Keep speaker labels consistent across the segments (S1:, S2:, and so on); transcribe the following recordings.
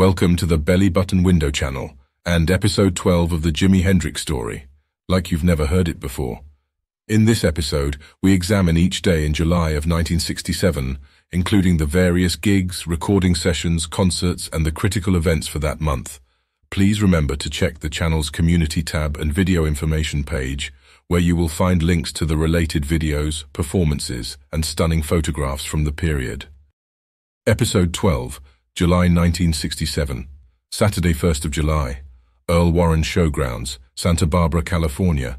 S1: Welcome to the Belly Button Window channel and episode 12 of the Jimi Hendrix story, like you've never heard it before. In this episode, we examine each day in July of 1967, including the various gigs, recording sessions, concerts, and the critical events for that month. Please remember to check the channel's community tab and video information page, where you will find links to the related videos, performances, and stunning photographs from the period. Episode 12, July 1967, Saturday 1st of July, Earl Warren Showgrounds, Santa Barbara, California.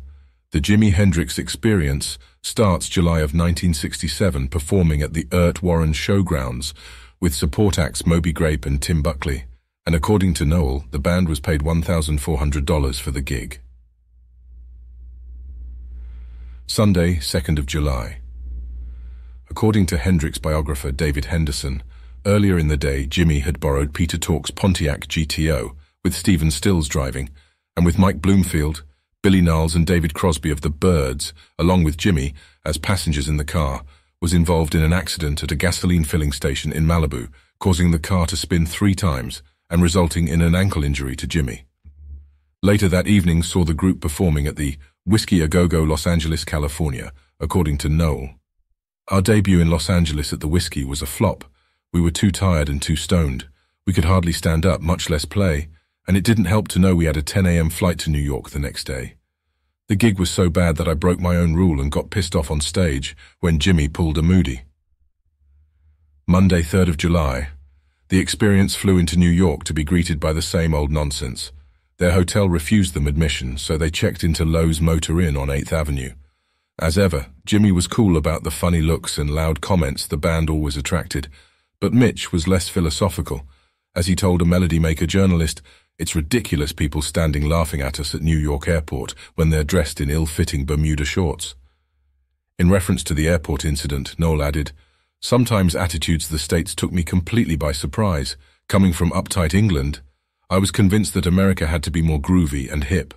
S1: The Jimi Hendrix Experience starts July of 1967 performing at the Earl Warren Showgrounds with support acts Moby Grape and Tim Buckley, and according to Noel, the band was paid $1,400 for the gig. Sunday, 2nd of July. According to Hendrix biographer David Henderson, Earlier in the day, Jimi had borrowed Peter Tork's Pontiac GTO, with Stephen Stills driving, and with Mike Bloomfield, Billy Knowles and David Crosby of the Byrds, along with Jimi, as passengers in the car, was involved in an accident at a gasoline filling station in Malibu, causing the car to spin three times and resulting in an ankle injury to Jimi. Later that evening saw the group performing at the Whisky A Go Go Los Angeles, California, according to Noel. Our debut in Los Angeles at the Whisky was a flop, we were too tired and too stoned. We could hardly stand up, much less play, and it didn't help to know we had a 10 a.m. flight to New York the next day. The gig was so bad that I broke my own rule and got pissed off on stage when Jimi pulled a moody. Monday, 3rd of July. The experience flew into New York to be greeted by the same old nonsense. Their hotel refused them admission, so they checked into Loew's Motor Inn on 8th Avenue. As ever, Jimmy was cool about the funny looks and loud comments the band always attracted, but Mitch was less philosophical. As he told a Melody Maker journalist, it's ridiculous people standing laughing at us at New York airport when they're dressed in ill-fitting Bermuda shorts. In reference to the airport incident, Noel added, Sometimes attitudes the States took me completely by surprise. Coming from uptight England, I was convinced that America had to be more groovy and hip.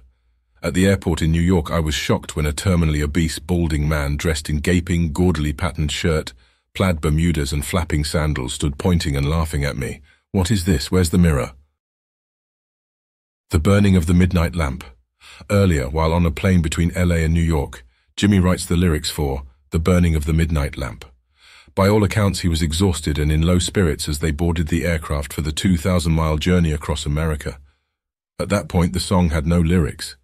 S1: At the airport in New York, I was shocked when a terminally obese, balding man dressed in gaping, gaudily patterned shirt Plaid Bermudas and flapping sandals stood pointing and laughing at me. What is this? Where's the mirror? The burning of the midnight lamp. Earlier, while on a plane between LA and New York, Jimi writes the lyrics for The Burning of the Midnight Lamp. By all accounts, he was exhausted and in low spirits as they boarded the aircraft for the 2,000-mile journey across America. At that point, the song had no lyrics.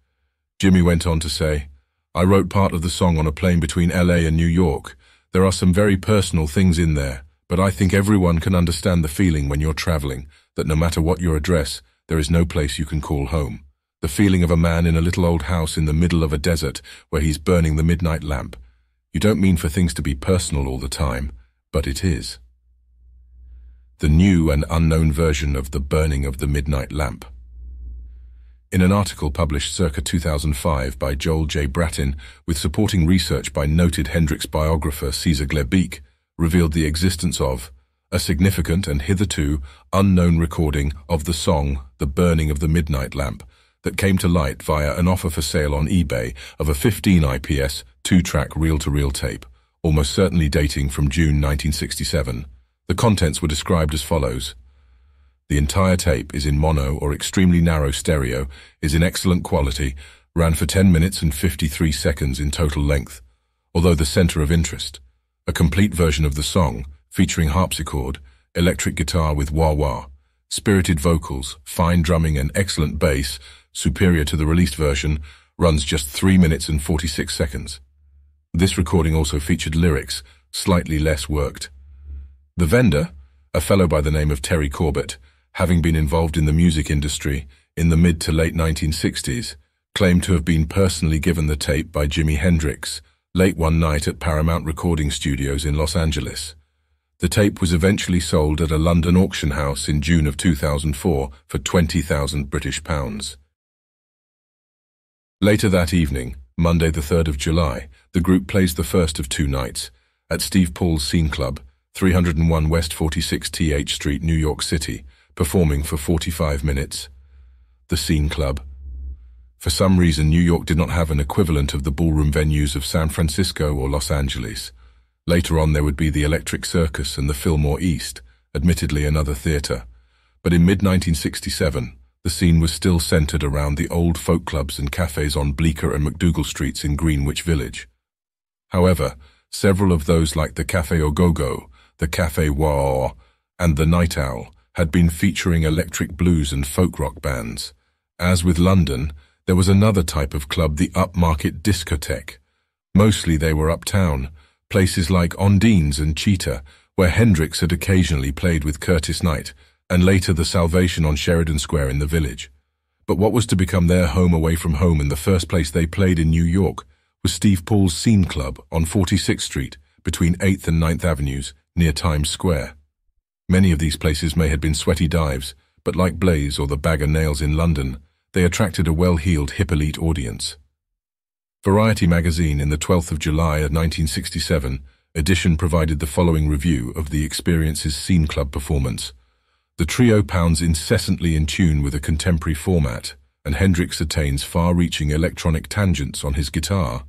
S1: Jimi went on to say, I wrote part of the song on a plane between LA and New York, there are some very personal things in there, but I think everyone can understand the feeling when you're traveling, that no matter what your address, there is no place you can call home. The feeling of a man in a little old house in the middle of a desert where he's burning the midnight lamp. You don't mean for things to be personal all the time, but it is. The new and unknown version of the burning of the midnight lamp. In an article published circa 2005 by Joel J. Brattin, with supporting research by noted Hendrix biographer Caesar Glebbeek, revealed the existence of a significant and hitherto unknown recording of the song The Burning of the Midnight Lamp that came to light via an offer for sale on eBay of a 15 IPS two-track reel-to-reel tape, almost certainly dating from June 1967. The contents were described as follows. The entire tape is in mono or extremely narrow stereo, is in excellent quality, ran for 10 minutes and 53 seconds in total length. Although the center of interest, a complete version of the song, featuring harpsichord, electric guitar with wah-wah, spirited vocals, fine drumming and excellent bass, superior to the released version, runs just 3 minutes and 46 seconds. This recording also featured lyrics, slightly less worked. The vendor, a fellow by the name of Terry Corbett, having been involved in the music industry in the mid to late 1960s, claimed to have been personally given the tape by Jimi Hendrix late one night at Paramount Recording Studios in Los Angeles. The tape was eventually sold at a London auction house in June of 2004 for 20,000 British pounds. Later that evening, Monday the 3rd of July, the group plays the first of two nights at Steve Paul's Scene Club, 301 West 46 TH Street, New York City, performing for 45 minutes. The Scene Club. For some reason, New York did not have an equivalent of the ballroom venues of San Francisco or Los Angeles. Later on, there would be the Electric Circus and the Fillmore East, admittedly another theatre. But in mid-1967, the scene was still centered around the old folk clubs and cafes on Bleecker and MacDougal Streets in Greenwich Village. However, several of those like the Café Au Go Go, the Café Wah, and the Night Owl had been featuring electric blues and folk rock bands. As with London, there was another type of club, the upmarket discotheque. Mostly they were uptown, places like Ondine's and Cheetah, where Hendrix had occasionally played with Curtis Knight, and later the Salvation on Sheridan Square in the village. But what was to become their home away from home in the first place they played in New York was Steve Paul's Scene Club on 46th Street, between 8th and 9th Avenues, near Times Square. Many of these places may have been sweaty dives, but like Blaze or the Bag of Nails in London, they attracted a well-heeled hip elite audience. Variety magazine in the 12th of July of 1967 edition provided the following review of the Experience's Scene Club performance. The trio pounds incessantly in tune with a contemporary format, and Hendrix attains far-reaching electronic tangents on his guitar.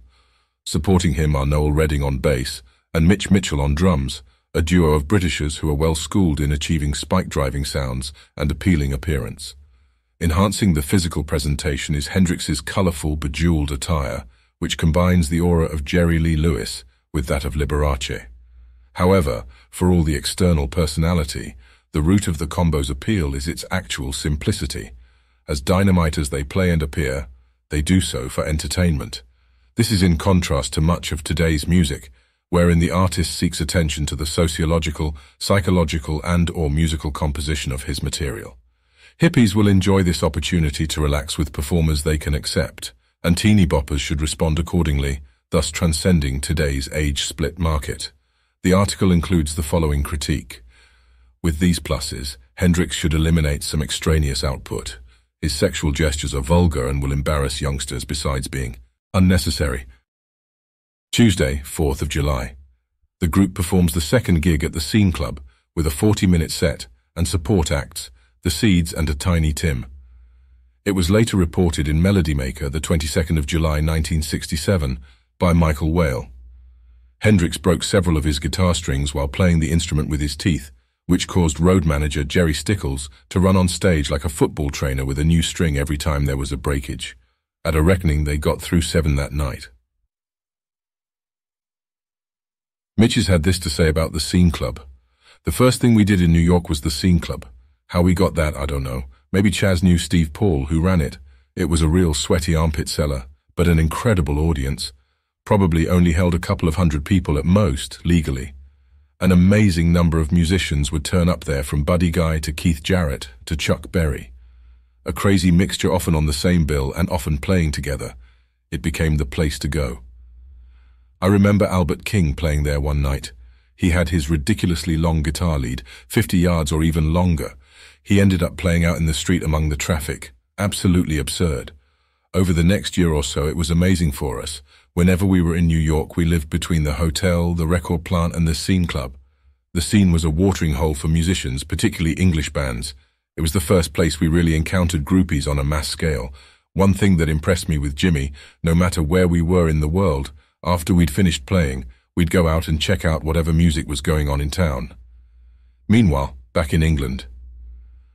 S1: Supporting him are Noel Redding on bass and Mitch Mitchell on drums, a duo of Britishers who are well schooled in achieving spike driving sounds and appealing appearance. Enhancing the physical presentation is Hendrix's colorful, bejeweled attire, which combines the aura of Jerry Lee Lewis with that of Liberace. However, for all the external personality, the root of the combo's appeal is its actual simplicity. As dynamite as they play and appear, they do so for entertainment. This is in contrast to much of today's music, wherein the artist seeks attention to the sociological, psychological and or musical composition of his material. Hippies will enjoy this opportunity to relax with performers they can accept, and teeny boppers should respond accordingly, thus transcending today's age-split market. The article includes the following critique. With these pluses, Hendrix should eliminate some extraneous output. His sexual gestures are vulgar and will embarrass youngsters besides being unnecessary. Tuesday, 4th of July. The group performs the second gig at the Scene Club with a 40-minute set and support acts, The Seeds and a Tiny Tim. It was later reported in Melody Maker, the 22nd of July 1967, by Michael Whale. Hendrix broke several of his guitar strings while playing the instrument with his teeth, which caused road manager Gerry Stickells to run on stage like a football trainer with a new string every time there was a breakage. At a reckoning, they got through seven that night. Mitch has had this to say about the Scene Club. The first thing we did in New York was the Scene Club. How we got that, I don't know. Maybe Chas knew Steve Paul, who ran it. It was a real sweaty armpit seller, but an incredible audience. Probably only held a couple of hundred people at most, legally. An amazing number of musicians would turn up there from Buddy Guy to Keith Jarrett to Chuck Berry. A crazy mixture often on the same bill and often playing together. It became the place to go. I remember Albert King playing there one night. He had his ridiculously long guitar lead, 50 yards or even longer. He ended up playing out in the street among the traffic. Absolutely absurd. Over the next year or so, it was amazing for us. Whenever we were in New York, we lived between the hotel, the record plant, and the scene club. The scene was a watering hole for musicians, particularly English bands. It was the first place we really encountered groupies on a mass scale. One thing that impressed me with Jimi, no matter where we were in the world, after we'd finished playing, we'd go out and check out whatever music was going on in town. Meanwhile, back in England,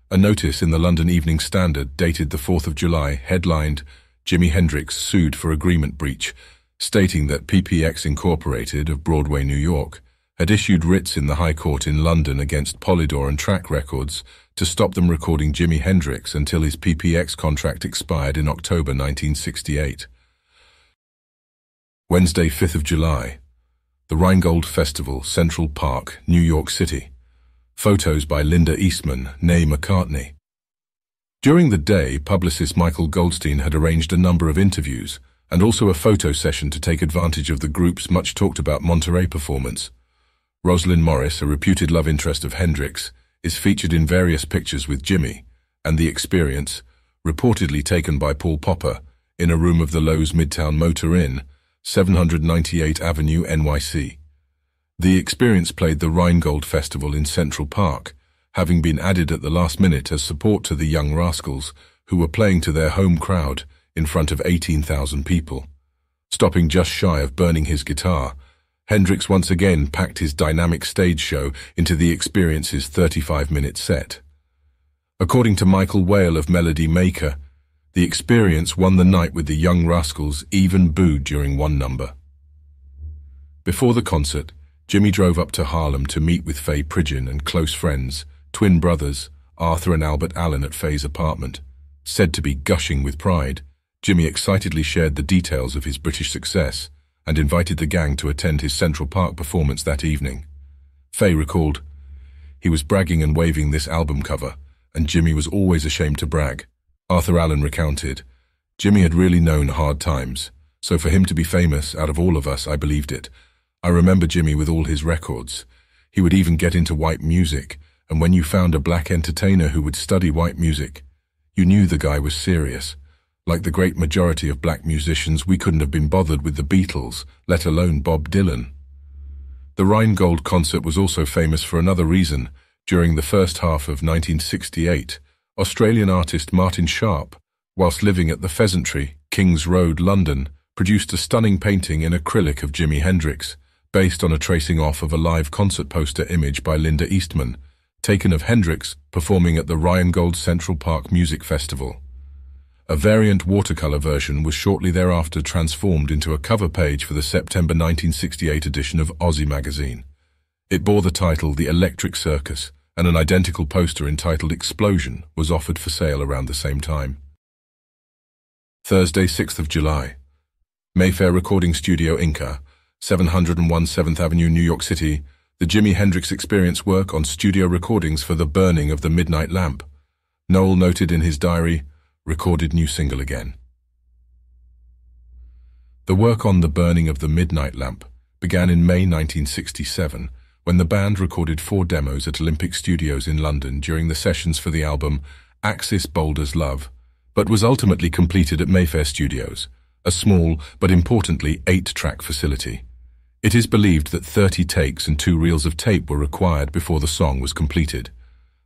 S1: a notice in the London Evening Standard dated the 4th of July headlined Jimi Hendrix sued for agreement breach, stating that PPX Incorporated of Broadway, New York, had issued writs in the High Court in London against Polydor and Track Records to stop them recording Jimi Hendrix until his PPX contract expired in October 1968. Wednesday, 5th of July. The Rheingold Festival, Central Park, New York City. Photos by Linda Eastman, née McCartney. During the day, publicist Michael Goldstein had arranged a number of interviews and also a photo session to take advantage of the group's much talked about Monterey performance. Roslyn Morris, a reputed love interest of Hendrix, is featured in various pictures with Jimi, and the experience, reportedly taken by Paul Popper, in a room of the Loew's Midtown Motor Inn, 798 Avenue, NYC. The experience played the Rheingold Festival in Central Park, having been added at the last minute as support to the Young Rascals, who were playing to their home crowd in front of 18,000 people. Stopping just shy of burning his guitar, Hendrix once again packed his dynamic stage show into the experience's 35-minute set. According to Michael Whale of Melody Maker, the experience won the night with the Young Rascals even booed during one number. Before the concert, Jimi drove up to Harlem to meet with Faye Pridgeon and close friends, twin brothers, Arthur and Albert Allen at Faye's apartment. Said to be gushing with pride, Jimi excitedly shared the details of his British success and invited the gang to attend his Central Park performance that evening. Faye recalled, he was bragging and waving this album cover, and Jimi was always ashamed to brag. Arthur Allen recounted, Jimi had really known hard times, so for him to be famous out of all of us, I believed it. I remember Jimi with all his records. He would even get into white music, and when you found a black entertainer who would study white music, you knew the guy was serious. Like the great majority of black musicians, we couldn't have been bothered with the Beatles, let alone Bob Dylan. The Rheingold concert was also famous for another reason. During the first half of 1968, Australian artist Martin Sharp, whilst living at the Pheasantry, Kings Road, London, produced a stunning painting in acrylic of Jimi Hendrix, based on a tracing off of a live concert poster image by Linda Eastman, taken of Hendrix performing at the Rheingold Central Park Music Festival. A variant watercolor version was shortly thereafter transformed into a cover page for the September 1968 edition of Oz magazine. It bore the title The Electric Circus, and an identical poster entitled Explosion was offered for sale around the same time. Thursday, 6th of July. Mayfair Recording Studio Inca, 701 7th Avenue, New York City, the Jimi Hendrix Experience work on studio recordings for the burning of the Midnight Lamp. Noel noted in his diary, recorded new single again. The work on The Burning of the Midnight Lamp began in May 1967 when the band recorded four demos at Olympic Studios in London during the sessions for the album Axis: Bold as Love, but was ultimately completed at Mayfair Studios, a small but importantly eight-track facility. It is believed that 30 takes and two reels of tape were required before the song was completed.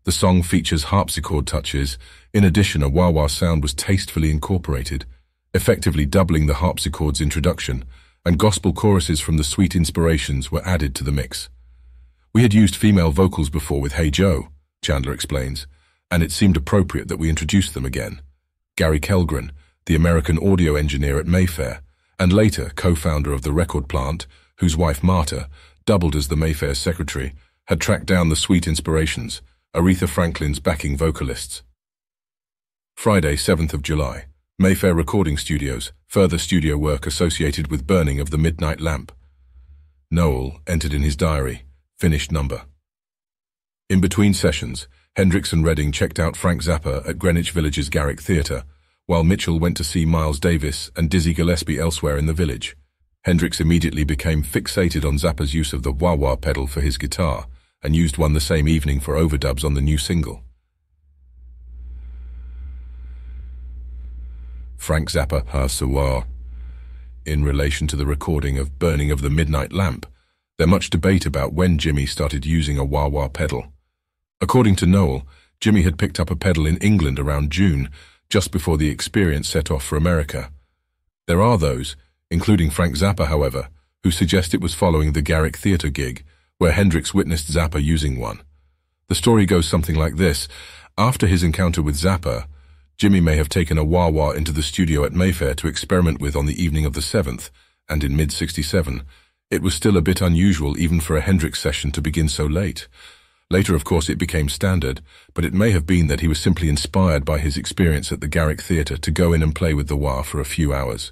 S1: The song features harpsichord touches. In addition, a wah-wah sound was tastefully incorporated, effectively doubling the harpsichord's introduction, and gospel choruses from the Sweet Inspirations were added to the mix. We had used female vocals before with Hey Joe, Chandler explains, and it seemed appropriate that we introduced them again. Gary Kellgren, the American audio engineer at Mayfair, and later co-founder of the record plant, whose wife Marta, doubled as the Mayfair secretary, had tracked down the Sweet Inspirations, Aretha Franklin's backing vocalists. Friday, 7th of July. Mayfair Recording Studios, further studio work associated with burning of the midnight lamp. Noel entered in his diary, finished number. In between sessions, Hendrix and Redding checked out Frank Zappa at Greenwich Village's Garrick Theatre, while Mitchell went to see Miles Davis and Dizzy Gillespie elsewhere in the village. Hendrix immediately became fixated on Zappa's use of the wah-wah pedal for his guitar, and used one the same evening for overdubs on the new single. Frank Zappa Hasawa. In relation to the recording of Burning of the Midnight Lamp, there's much debate about when Jimi started using a wah-wah pedal. According to Noel, Jimi had picked up a pedal in England around June, just before the experience set off for America. There are those, including Frank Zappa, however, who suggest it was following the Garrick Theatre gig, where Hendrix witnessed Zappa using one. The story goes something like this. After his encounter with Zappa, Jimi may have taken a wah-wah into the studio at Mayfair to experiment with on the evening of the 7th, and in mid-67. It was still a bit unusual even for a Hendrix session to begin so late. Later, of course, it became standard, but it may have been that he was simply inspired by his experience at the Garrick Theatre to go in and play with the wah for a few hours.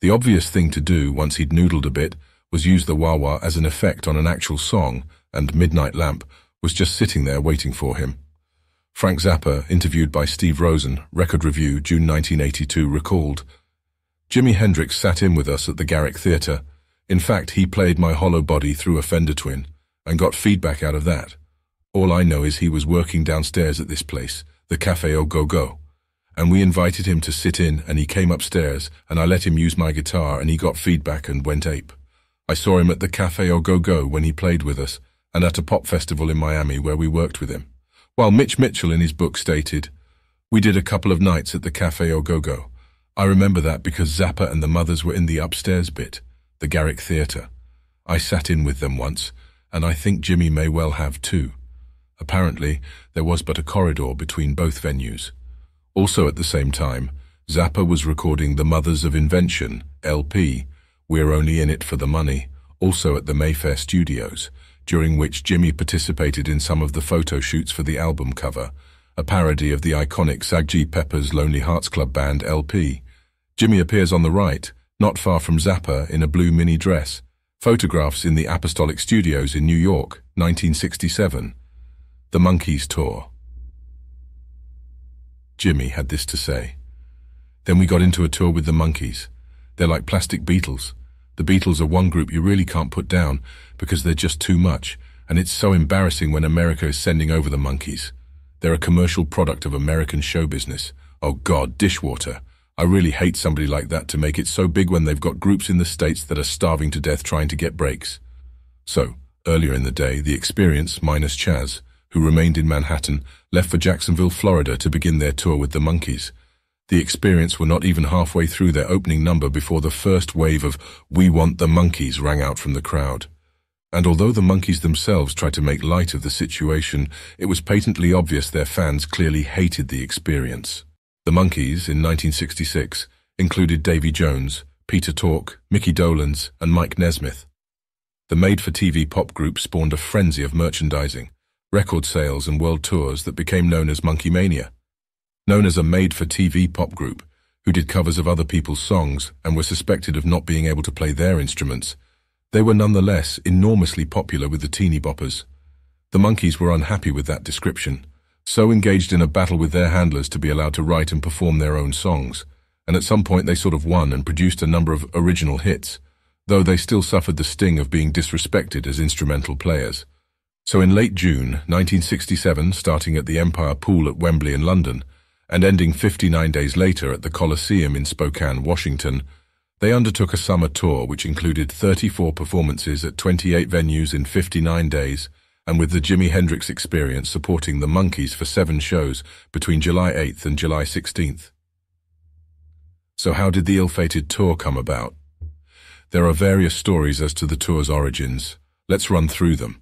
S1: The obvious thing to do once he'd noodled a bit was use the wah-wah as an effect on an actual song, and Midnight Lamp was just sitting there waiting for him. Frank Zappa, interviewed by Steve Rosen, Record Review, June 1982, recalled, Jimi Hendrix sat in with us at the Garrick Theatre. In fact, he played my hollow body through a Fender Twin and got feedback out of that. All I know is he was working downstairs at this place, the Cafe Au Go Go. And we invited him to sit in and he came upstairs and I let him use my guitar and he got feedback and went ape. I saw him at the Cafe Au Go Go when he played with us, and at a pop festival in Miami where we worked with him. While Mitch Mitchell in his book stated, We did a couple of nights at the Cafe Au Go Go. I remember that because Zappa and the mothers were in the upstairs bit, the Garrick Theatre. I sat in with them once, and I think Jimi may well have too. Apparently, there was but a corridor between both venues. Also at the same time, Zappa was recording The Mothers of Invention, LP, We're Only In It For The Money, also at the Mayfair Studios, during which Jimi participated in some of the photo shoots for the album cover, a parody of the iconic Sgt. Pepper's Lonely Hearts Club Band LP. Jimi appears on the right, not far from Zappa, in a blue mini dress. Photographs in the Apostolic Studios in New York, 1967. The Monkees Tour. Jimi had this to say. Then we got into a tour with the Monkees. They're like plastic Beatles. The Beatles are one group you really can't put down because they're just too much, and it's so embarrassing when America is sending over the Monkees. They're a commercial product of American show business. Oh God, dishwater. I really hate somebody like that to make it so big when they've got groups in the States that are starving to death trying to get breaks. So, earlier in the day, the experience, minus Chas, who remained in Manhattan, left for Jacksonville, Florida to begin their tour with the Monkees. The experience were not even halfway through their opening number before the first wave of We Want the Monkees rang out from the crowd. And although the Monkees themselves tried to make light of the situation, it was patently obvious their fans clearly hated the experience. The Monkees, in 1966, included Davy Jones, Peter Tork, Micky Dolenz, and Mike Nesmith. The made-for-TV pop group spawned a frenzy of merchandising, record sales and world tours that became known as Monkee Mania. Known as a made-for-TV pop group, who did covers of other people's songs and were suspected of not being able to play their instruments, they were nonetheless enormously popular with the teeny boppers. The Monkees were unhappy with that description, so engaged in a battle with their handlers to be allowed to write and perform their own songs, and at some point they sort of won and produced a number of original hits, though they still suffered the sting of being disrespected as instrumental players. So in late June 1967, starting at the Empire Pool at Wembley in London, and ending 59 days later at the Coliseum in Spokane, Washington, they undertook a summer tour which included 34 performances at 28 venues in 59 days, and with the Jimi Hendrix Experience supporting the Monkees for seven shows between July 8th and July 16th. So how did the ill-fated tour come about? There are various stories as to the tour's origins. Let's run through them.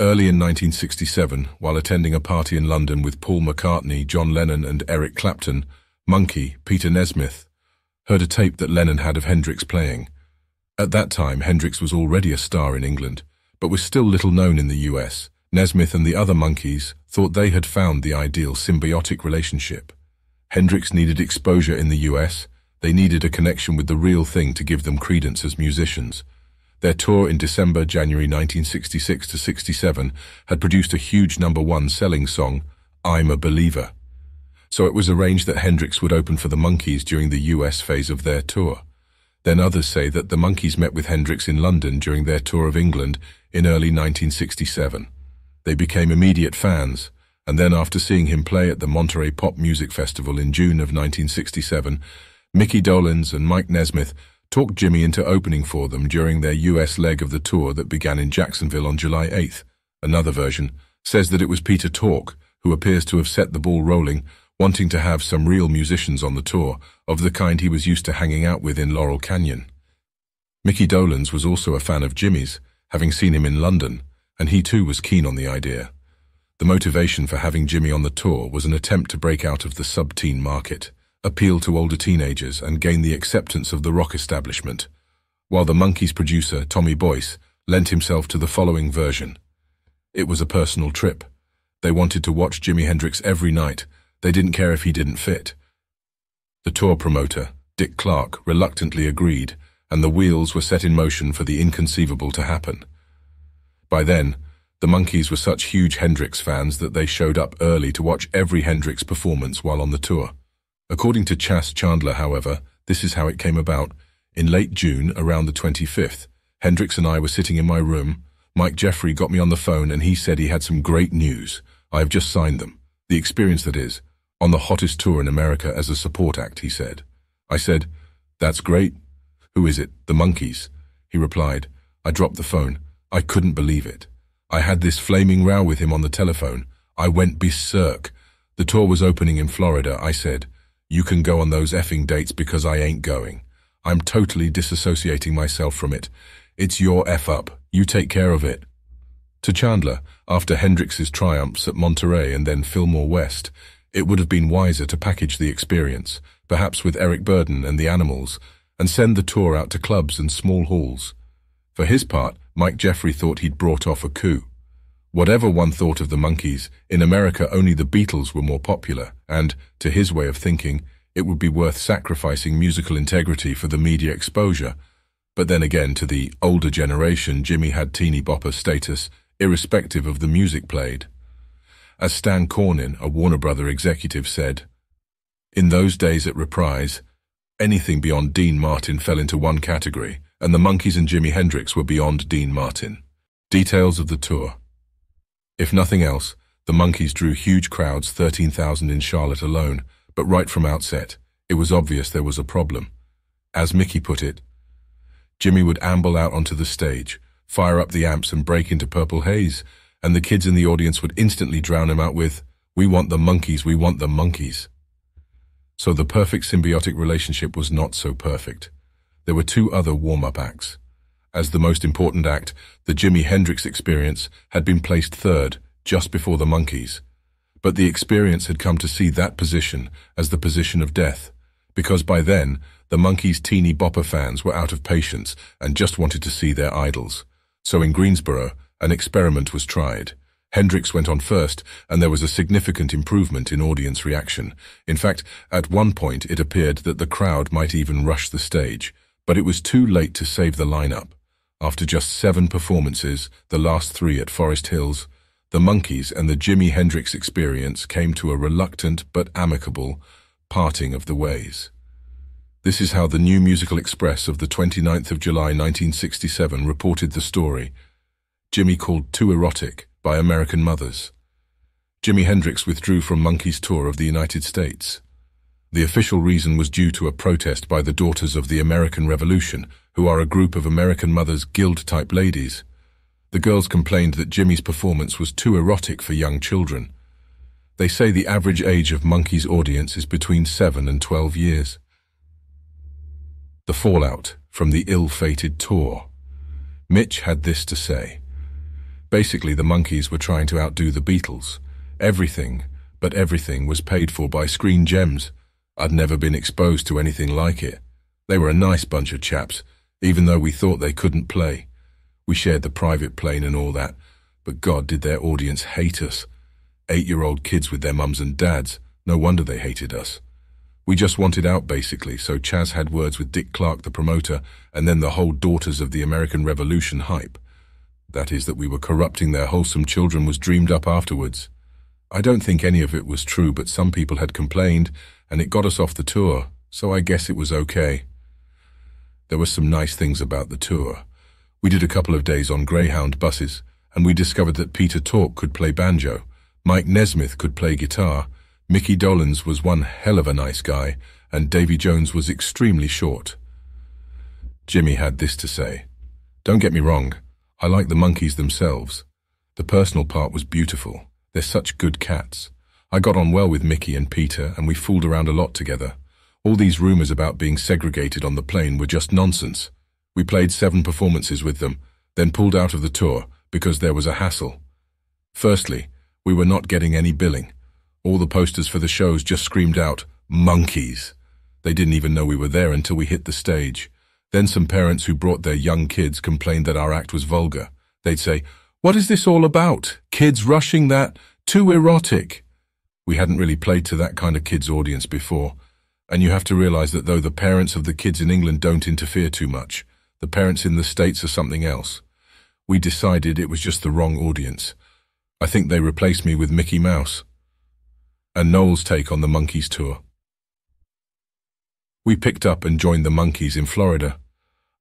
S1: Early in 1967, while attending a party in London with Paul McCartney, John Lennon and Eric Clapton, Monkee, Peter Nesmith, heard a tape that Lennon had of Hendrix playing. At that time, Hendrix was already a star in England, but was still little known in the US. Nesmith and the other Monkees thought they had found the ideal symbiotic relationship. Hendrix needed exposure in the US, they needed a connection with the real thing to give them credence as musicians, their tour in December, January 1966 to 67 had produced a huge number one selling song, I'm a Believer. So it was arranged that Hendrix would open for the Monkees during the US phase of their tour. Then others say that the Monkees met with Hendrix in London during their tour of England in early 1967. They became immediate fans, and then after seeing him play at the Monterey Pop Music Festival in June of 1967, Micky Dolenz and Mike Nesmith talked Jimi into opening for them during their US leg of the tour that began in Jacksonville on July 8th. Another version says that it was Peter Tork who appears to have set the ball rolling, wanting to have some real musicians on the tour, of the kind he was used to hanging out with in Laurel Canyon. Micky Dolenz was also a fan of Jimi's, having seen him in London, and he too was keen on the idea. The motivation for having Jimi on the tour was an attempt to break out of the sub-teen market appeal to older teenagers and gain the acceptance of the rock establishment, while the Monkees producer, Tommy Boyce, lent himself to the following version. It was a personal trip. They wanted to watch Jimi Hendrix every night. They didn't care if he didn't fit. The tour promoter, Dick Clark, reluctantly agreed, and the wheels were set in motion for the inconceivable to happen. By then, the Monkees were such huge Hendrix fans that they showed up early to watch every Hendrix performance while on the tour. According to Chas Chandler, however, this is how it came about. In late June, around the 25th, Hendrix and I were sitting in my room. Mike Jeffery got me on the phone and he said he had some great news. I have just signed them. The experience that is. On the hottest tour in America as a support act, he said. I said, that's great. Who is it? The Monkees. He replied. I dropped the phone. I couldn't believe it. I had this flaming row with him on the telephone. I went berserk. The tour was opening in Florida. I said, you can go on those effing dates because I ain't going. I'm totally disassociating myself from it. It's your F up. You take care of it. To Chandler, after Hendrix's triumphs at Monterey and then Fillmore West, it would have been wiser to package the experience, perhaps with Eric Burdon and the Animals, and send the tour out to clubs and small halls. For his part, Mike Jeffery thought he'd brought off a coup. Whatever one thought of the Monkees, in America only the Beatles were more popular, and, to his way of thinking, it would be worth sacrificing musical integrity for the media exposure. But then again, to the older generation, Jimi had teeny bopper status, irrespective of the music played. As Stan Cornyn, a Warner Brother executive, said, In those days at Reprise, anything beyond Dean Martin fell into one category, and the Monkees and Jimi Hendrix were beyond Dean Martin. Details of the tour. If nothing else, the Monkees drew huge crowds, 13,000 in Charlotte alone, but right from outset, it was obvious there was a problem. As Micky put it, Jimi would amble out onto the stage, fire up the amps and break into purple haze, and the kids in the audience would instantly drown him out with, we want the Monkees, we want the Monkees. So the perfect symbiotic relationship was not so perfect. There were two other warm-up acts. As the most important act, the Jimi Hendrix Experience had been placed third, just before the Monkees. But the experience had come to see that position as the position of death, because by then, the Monkees' teeny bopper fans were out of patience and just wanted to see their idols. So in Greensboro, an experiment was tried. Hendrix went on first, and there was a significant improvement in audience reaction. In fact, at one point it appeared that the crowd might even rush the stage, but it was too late to save the lineup. After just seven performances, the last three at Forest Hills, the Monkees and the Jimi Hendrix experience came to a reluctant but amicable parting of the ways. This is how the New Musical Express of the 29th of July 1967 reported the story, Jimi called Too Erotic by American Mothers. Jimi Hendrix withdrew from Monkees' tour of the United States. The official reason was due to a protest by the Daughters of the American Revolution, who are a group of American Mothers guild-type ladies. The girls complained that Jimi's performance was too erotic for young children. They say the average age of Monkees' audience is between 7 and 12 years. The fallout from the ill-fated tour. Mitch had this to say. Basically, the Monkees were trying to outdo the Beatles. Everything, but everything, was paid for by Screen Gems. I'd never been exposed to anything like it. They were a nice bunch of chaps, even though we thought they couldn't play. We shared the private plane and all that, but God, did their audience hate us. Eight-year-old kids with their mums and dads. No wonder they hated us. We just wanted out, basically, so Chas had words with Dick Clark, the promoter, and then the whole Daughters of the American Revolution hype. That is, that we were corrupting their wholesome children was dreamed up afterwards. I don't think any of it was true, but some people had complained, and it got us off the tour, so I guess it was okay. There were some nice things about the tour. We did a couple of days on Greyhound buses, and we discovered that Peter Tork could play banjo, Mike Nesmith could play guitar, Micky Dolenz was one hell of a nice guy, and Davy Jones was extremely short. Jimi had this to say. Don't get me wrong, I like the Monkees themselves. The personal part was beautiful. They're such good cats. I got on well with Micky and Peter, and we fooled around a lot together. All these rumors about being segregated on the plane were just nonsense. We played seven performances with them, then pulled out of the tour because there was a hassle. Firstly, we were not getting any billing. All the posters for the shows just screamed out, Monkees. They didn't even know we were there until we hit the stage. Then some parents who brought their young kids complained that our act was vulgar. They'd say, what is this all about? Kids rushing that? Too erotic. We hadn't really played to that kind of kids audience before. And you have to realize that though the parents of the kids in England don't interfere too much, the parents in the States are something else. We decided it was just the wrong audience. I think they replaced me with Mickey Mouse. And Noel's take on the Monkees tour. We picked up and joined the Monkees in Florida.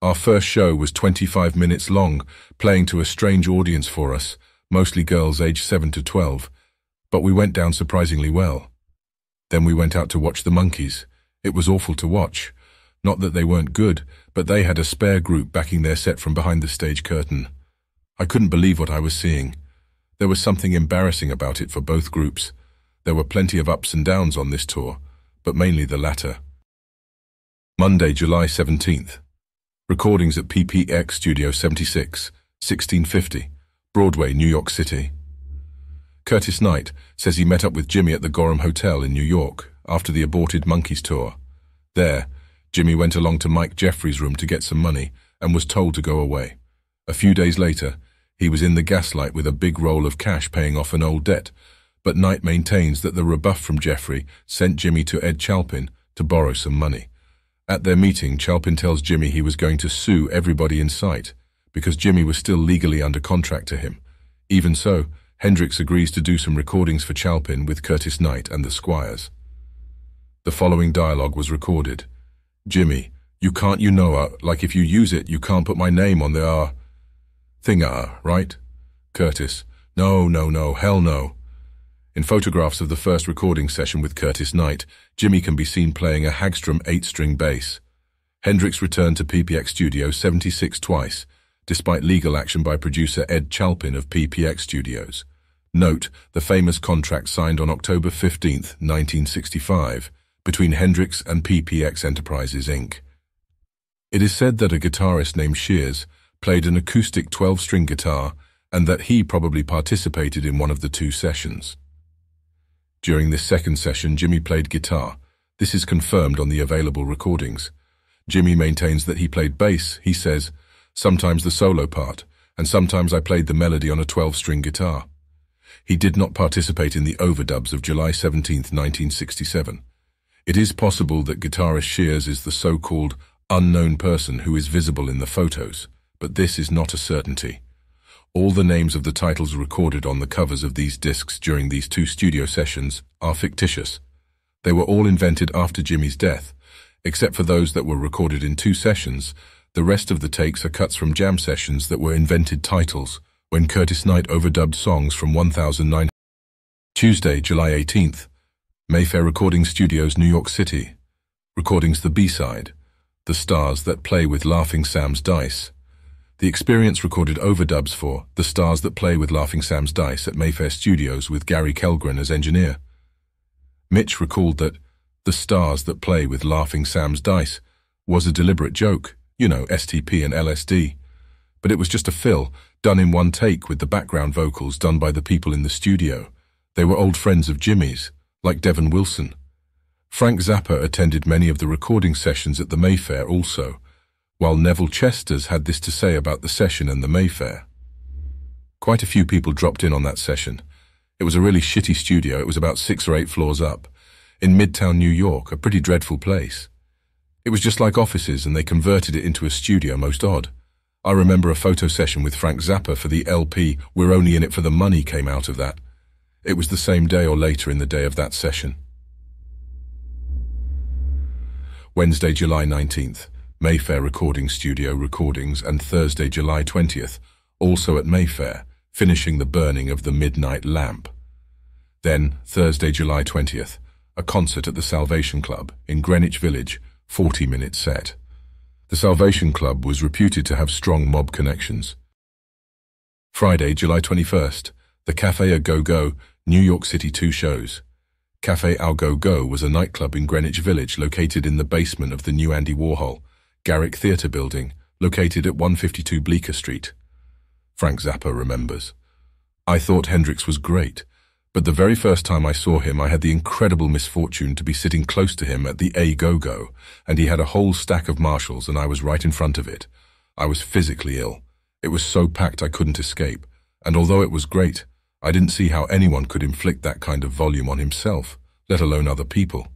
S1: Our first show was 25 minutes long, playing to a strange audience for us, mostly girls aged 7 to 12, but we went down surprisingly well. Then we went out to watch the Monkees. It was awful to watch. Not that they weren't good, but they had a spare group backing their set from behind the stage curtain. I couldn't believe what I was seeing. There was something embarrassing about it for both groups. There were plenty of ups and downs on this tour, but mainly the latter. Monday, July 17th. Recordings at PPX Studio 76, 1650, Broadway, New York City. Curtis Knight says he met up with Jimi at the Gorham Hotel in New York after the aborted Monkees tour. There, Jimi went along to Mike Jeffery's room to get some money and was told to go away. A few days later, he was in the gaslight with a big roll of cash paying off an old debt, but Knight maintains that the rebuff from Jeffery sent Jimi to Ed Chalpin to borrow some money. At their meeting, Chalpin tells Jimi he was going to sue everybody in sight because Jimi was still legally under contract to him. Even so, Hendrix agrees to do some recordings for Chalpin with Curtis Knight and the Squires. The following dialogue was recorded. Jimi, you can't you know uh, like if you use it, you can't put my name on the uh, thing uh, right? Curtis, no, no, no, hell no. In photographs of the first recording session with Curtis Knight, Jimi can be seen playing a Hagstrom 8-string bass. Hendrix returned to PPX Studio 76 twice, despite legal action by producer Ed Chalpin of PPX Studios. Note the famous contract signed on October 15, 1965, between Hendrix and PPX Enterprises, Inc. It is said that a guitarist named Shears played an acoustic 12-string guitar and that he probably participated in one of the two sessions. During this second session, Jimi played guitar. This is confirmed on the available recordings. Jimi maintains that he played bass, he says, sometimes the solo part, and sometimes I played the melody on a 12-string guitar. He did not participate in the overdubs of July 17, 1967. It is possible that guitarist Shears is the so-called unknown person who is visible in the photos, but this is not a certainty. All the names of the titles recorded on the covers of these discs during these two studio sessions are fictitious. They were all invented after Jimi's death, except for those that were recorded in two sessions. The rest of the takes are cuts from jam sessions that were invented titles when Curtis Knight overdubbed songs from 1009. Tuesday, July 18th, Mayfair Recording Studios, New York City. Recordings The B-Side, The Stars That Play with Laughing Sam's Dice. The experience recorded overdubs for The Stars That Play with Laughing Sam's Dice at Mayfair Studios with Gary Kellgren as engineer. Mitch recalled that The Stars That Play with Laughing Sam's Dice was a deliberate joke, you know, STP and LSD. But it was just a fill, done in one take with the background vocals done by the people in the studio. They were old friends of Jimi's, like Devon Wilson. Frank Zappa attended many of the recording sessions at the Mayfair also, while Neville Chesters had this to say about the session and the Mayfair. Quite a few people dropped in on that session. It was a really shitty studio, it was about six or eight floors up, in Midtown New York, a pretty dreadful place. It was just like offices and they converted it into a studio, most odd. I remember a photo session with Frank Zappa for the LP We're Only In It For The Money came out of that. It was the same day or later in the day of that session. Wednesday, July 19th. Mayfair Recording Studio recordings and Thursday, July 20th, also at Mayfair, finishing the burning of the Midnight Lamp. Then, Thursday, July 20th, a concert at the Salvation Club in Greenwich Village, 40-minute set. The Salvation Club was reputed to have strong mob connections. Friday, July 21st, the Café Au Go Go, New York City two shows. Café Au Go Go was a nightclub in Greenwich Village located in the basement of the new Andy Warhol, Garrick Theatre Building, located at 152 Bleecker Street. Frank Zappa remembers. I thought Hendrix was great, but the very first time I saw him I had the incredible misfortune to be sitting close to him at the A-Go-Go, and he had a whole stack of Marshalls and I was right in front of it. I was physically ill. It was so packed I couldn't escape, and although it was great, I didn't see how anyone could inflict that kind of volume on himself, let alone other people.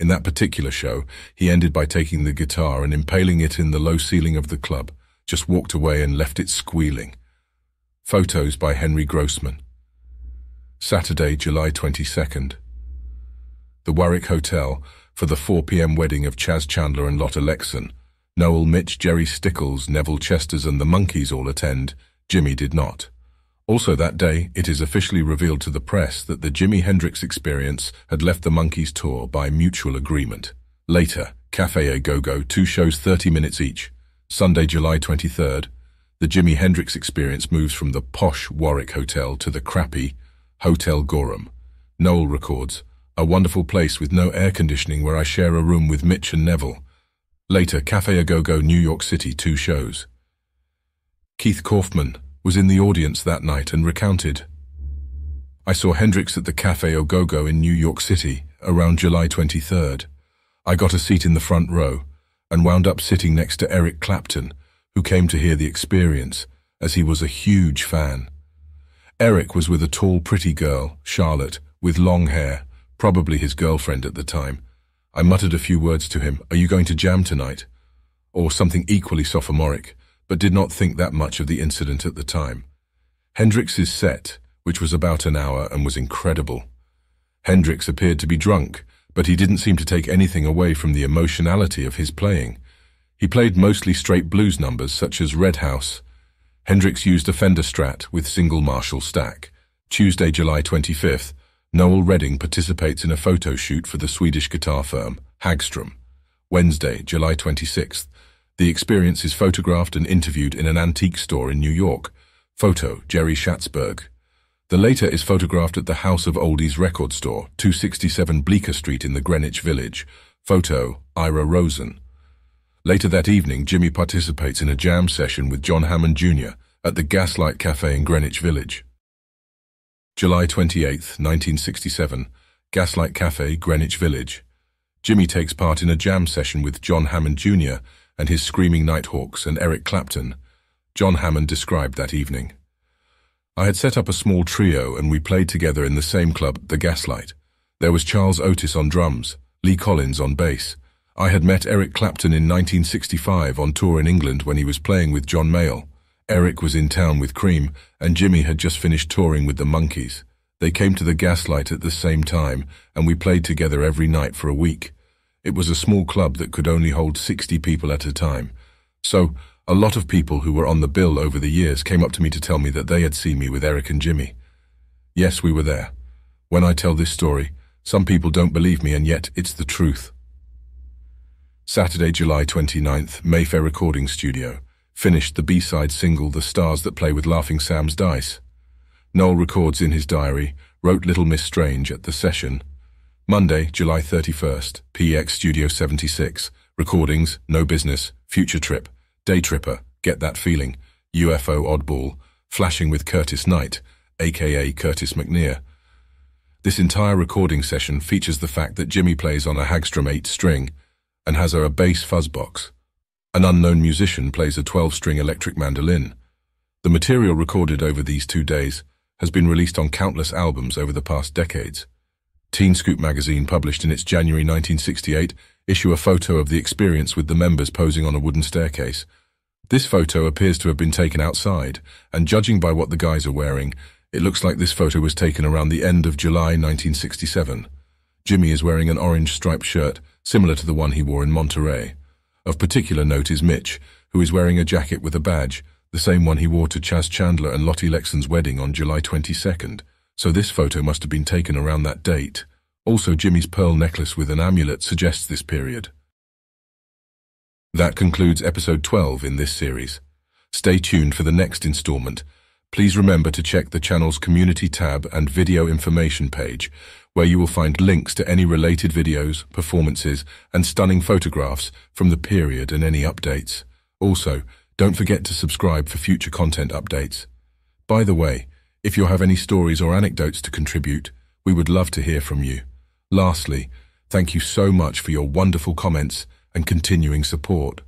S1: In that particular show, he ended by taking the guitar and impaling it in the low ceiling of the club, just walked away and left it squealing. Photos by Henry Grossman. Saturday, July 22nd. The Warwick Hotel for the 4 p.m. wedding of Chas Chandler and Lotta Lexon. Noel Mitch, Gerry Stickells, Neville Chesters and the Monkees all attend. Jimi did not. Also that day, it is officially revealed to the press that the Jimi Hendrix Experience had left the Monkees tour by mutual agreement. Later, Cafe Au Go-Go, two shows 30 minutes each. Sunday, July 23rd, the Jimi Hendrix Experience moves from the posh Warwick Hotel to the crappy Hotel Gorham. Noel records, a wonderful place with no air conditioning where I share a room with Mitch and Neville. Later, Cafe Au Go-Go, New York City, two shows. Keith Kaufman, was in the audience that night and recounted. I saw Hendrix at the Cafe Au Go Go in New York City around July 23rd. I got a seat in the front row and wound up sitting next to Eric Clapton, who came to hear the experience, as he was a huge fan. Eric was with a tall, pretty girl, Charlotte, with long hair, probably his girlfriend at the time. I muttered a few words to him, are you going to jam tonight? Or something equally sophomoric, but did not think that much of the incident at the time. Hendrix's set, which was about an hour and was incredible. Hendrix appeared to be drunk, but he didn't seem to take anything away from the emotionality of his playing. He played mostly straight blues numbers such as Red House. Hendrix used a Fender Strat with single Marshall stack. Tuesday, July 25th, Noel Redding participates in a photo shoot for the Swedish guitar firm, Hagstrom. Wednesday, July 26th, the experience is photographed and interviewed in an antique store in New York. Photo, Jerry Schatzberg. The later is photographed at the House of Oldies record store, 267 Bleecker Street in the Greenwich Village. Photo, Ira Rosen. Later that evening, Jimi participates in a jam session with John Hammond Jr. at the Gaslight Cafe in Greenwich Village. July 28, 1967, Gaslight Cafe, Greenwich Village. Jimi takes part in a jam session with John Hammond Jr. and his Screaming Nighthawks and Eric Clapton. John Hammond described that evening. I had set up a small trio and we played together in the same club, The Gaslight. There was Charles Otis on drums, Lee Collins on bass. I had met Eric Clapton in 1965 on tour in England when he was playing with John Mayall. Eric was in town with Cream, and Jimi had just finished touring with the Monkees. They came to the Gaslight at the same time, and we played together every night for a week. It was a small club that could only hold 60 people at a time. So, a lot of people who were on the bill over the years came up to me to tell me that they had seen me with Eric and Jimi. Yes, we were there. When I tell this story, some people don't believe me and yet it's the truth. Saturday, July 29th, Mayfair Recording Studio. Finished the B-side single The Stars That Play With Laughing Sam's Dice. Noel records in his diary, wrote Little Miss Strange at the session. Monday, July 31st, PX Studio 76. Recordings, No Business, Future Trip. Day Tripper, Get That Feeling, UFO Oddball, Flashing with Curtis Knight, aka Curtis McNear. This entire recording session features the fact that Jimi plays on a Hagstrom 8 string and has a bass fuzz box. An unknown musician plays a 12-string electric mandolin. The material recorded over these two days has been released on countless albums over the past decades. Teen Scoop magazine published in its January 1968 issue a photo of the experience with the members posing on a wooden staircase. This photo appears to have been taken outside, and judging by what the guys are wearing, it looks like this photo was taken around the end of July 1967. Jimi is wearing an orange striped shirt, similar to the one he wore in Monterey. Of particular note is Mitch, who is wearing a jacket with a badge, the same one he wore to Chas Chandler and Lottie Lexon's wedding on July 22nd, so this photo must have been taken around that date. Also, Jimi's pearl necklace with an amulet suggests this period. That concludes episode 12 in this series. Stay tuned for the next installment. Please remember to check the channel's community tab and video information page, where you will find links to any related videos, performances, and stunning photographs from the period and any updates. Also, don't forget to subscribe for future content updates. By the way, if you have any stories or anecdotes to contribute, we would love to hear from you. Lastly, thank you so much for your wonderful comments and continuing support.